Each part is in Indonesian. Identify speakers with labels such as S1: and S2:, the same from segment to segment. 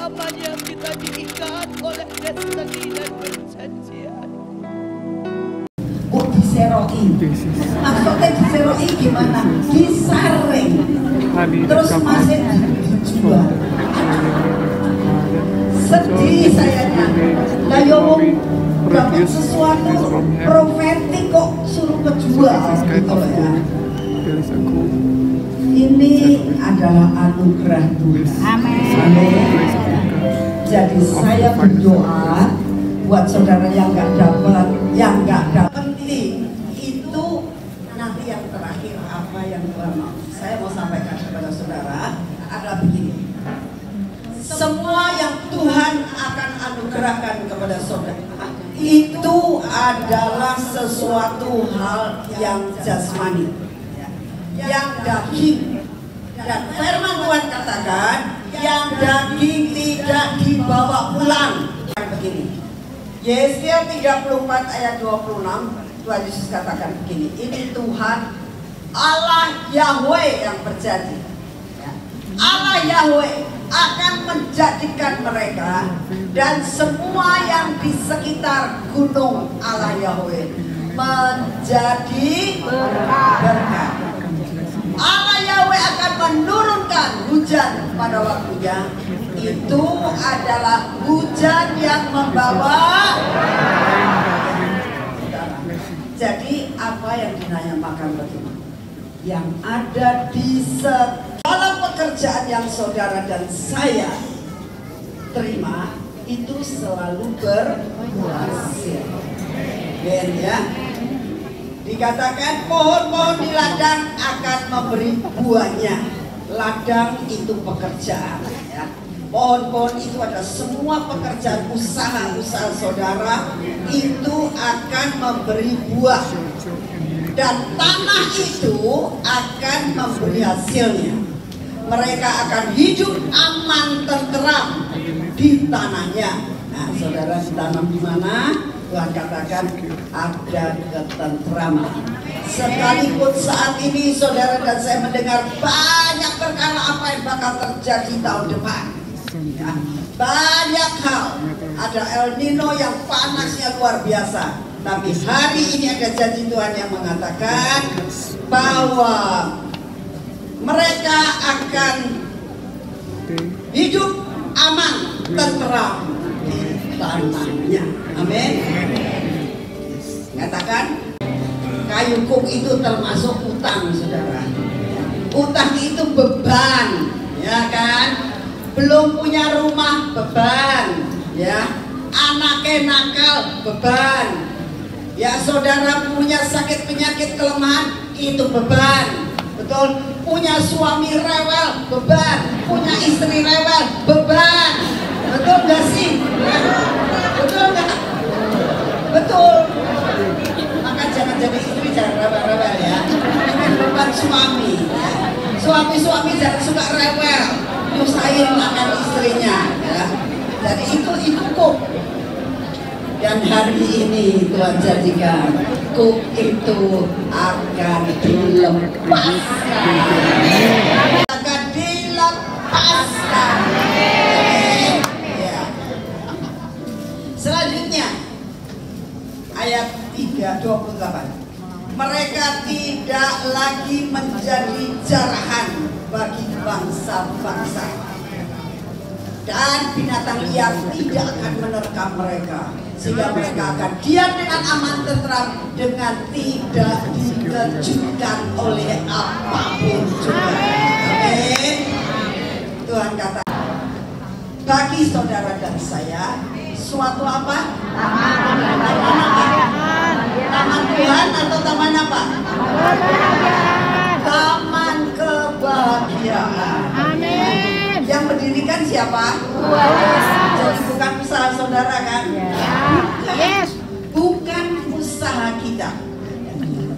S1: selamanya kita diikat oleh destiny dan perjanjian.
S2: kok diseroi maksudnya diseroi gimana? Disaring. Terus masih dijual. Sedih sayanya lah yo wong dapat sesuatu profetik kok suruh kejual gitu loh ya. ini adalah anugerah Tuhan. Amin. Jadi saya berdoa buat saudara yang nggak dapat, yang nggak dapat penting itu nanti yang terakhir apa yang Tuhan mau. Saya mau sampaikan kepada saudara adalah begini. Semua yang Tuhan akan anugerahkan kepada saudara itu adalah sesuatu hal yang jasmani, yang daging. Dan firman Tuhan katakan, yang daging tidak dibawa pulang. Begini, Yesaya 34 ayat 26 Tuhan Yesus katakan begini ini Tuhan Allah Yahweh yang berjanji Ya. Allah Yahweh akan menjadikan mereka dan semua yang di sekitar gunung Allah Yahweh menjadi berkat Allah Yahweh akan hujan pada waktunya. Itu adalah hujan yang membawa jadi apa yang dinamakan bagaimana yang ada di dalam pekerjaan yang saudara dan saya terima itu selalu berhasil. Ben ya. Dikatakan pohon-pohon di ladang akan memberi buahnya ladang itu pekerjaan ya. Pohon-pohon itu ada semua pekerjaan usaha-usaha saudara. Itu akan memberi buah. Dan tanah itu akan memberi hasilnya. Mereka akan hidup aman tenteram di tanahnya. Nah saudara ditanam di mana? Tuhan katakan ada ketentraman sekalipun saat ini saudara dan saya mendengar banyak perkara apa yang bakal terjadi tahun depan. Ya, banyak hal. Ada El Nino yang panasnya luar biasa. Tapi hari ini ada janji Tuhan yang mengatakan bahwa mereka akan hidup aman tenteram di tanahnya. Amin. Katakan kayu kuk itu termasuk utang saudara. Utang itu beban ya kan? Belum punya rumah beban ya. Anaknya nakal beban. Ya saudara punya sakit penyakit kelemahan itu beban. Betul? Punya suami rewel beban. Punya istri rewel beban. Betul gak sih? Betul gak betul maka jangan jadi istri jangan rewel-rewel ya ini beban suami ya. suami-suami jangan suka rewel nyusahin makan istrinya ya. jadi itu itu kok dan hari ini Tuhan jadikan kuk itu akan dilepaskan. Akan dilepaskan. Ya. selanjutnya ayat 3 28 mereka tidak lagi menjadi jarahan bagi bangsa-bangsa. Dan binatang liar tidak akan menerkam mereka sehingga mereka akan diam dengan aman tentram dengan tidak dikejutkan oleh apa pun juga. Amin. Tuhan kata bagi saudara dan saya suatu apa? Taman apa taman Tuhan atau taman apa? Taman kebahagiaan.
S3: Amin.
S2: yang mendirikan siapa? Jadi bukan usaha saudara kan?
S3: Yes.
S2: Bukan usaha kita.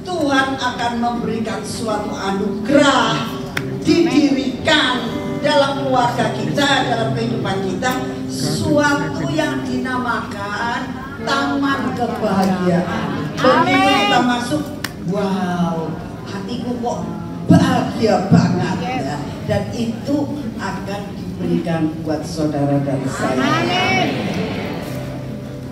S2: Tuhan akan memberikan suatu anugerah didirikan dalam keluarga kita, dalam kehidupan kita, suatu yang dinamakan taman kebahagiaan. Begitu kita masuk, wow, hatiku kok bahagia banget ya. Dan itu akan di diberikan buat saudara dan saya.
S3: Amin.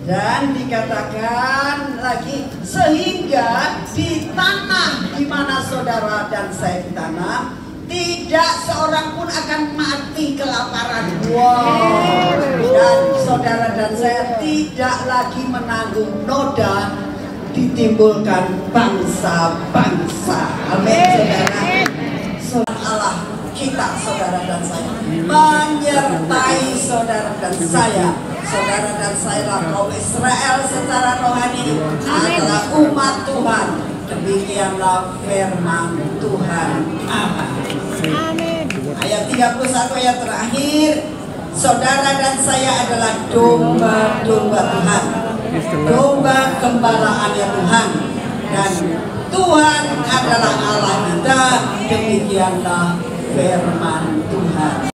S2: Dan dikatakan lagi sehingga di tanah di mana saudara dan saya ditanam tidak seorang pun akan mati kelaparan. Wow. Dan saudara dan saya tidak lagi menanggung noda ditimbulkan bangsa-bangsa. Amin saudara. Saudara Allah kita saudara dan saya menyertai saudara dan saya. Saudara dan saya kaum Israel secara rohani adalah umat Tuhan. Demikianlah firman Tuhan.
S3: Amin.
S2: Ayat 31 ayat terakhir. Saudara dan saya adalah domba-domba Tuhan. Domba gembalaannya Tuhan. Dan Tuhan adalah Allah kita. Demikianlah firman Tuhan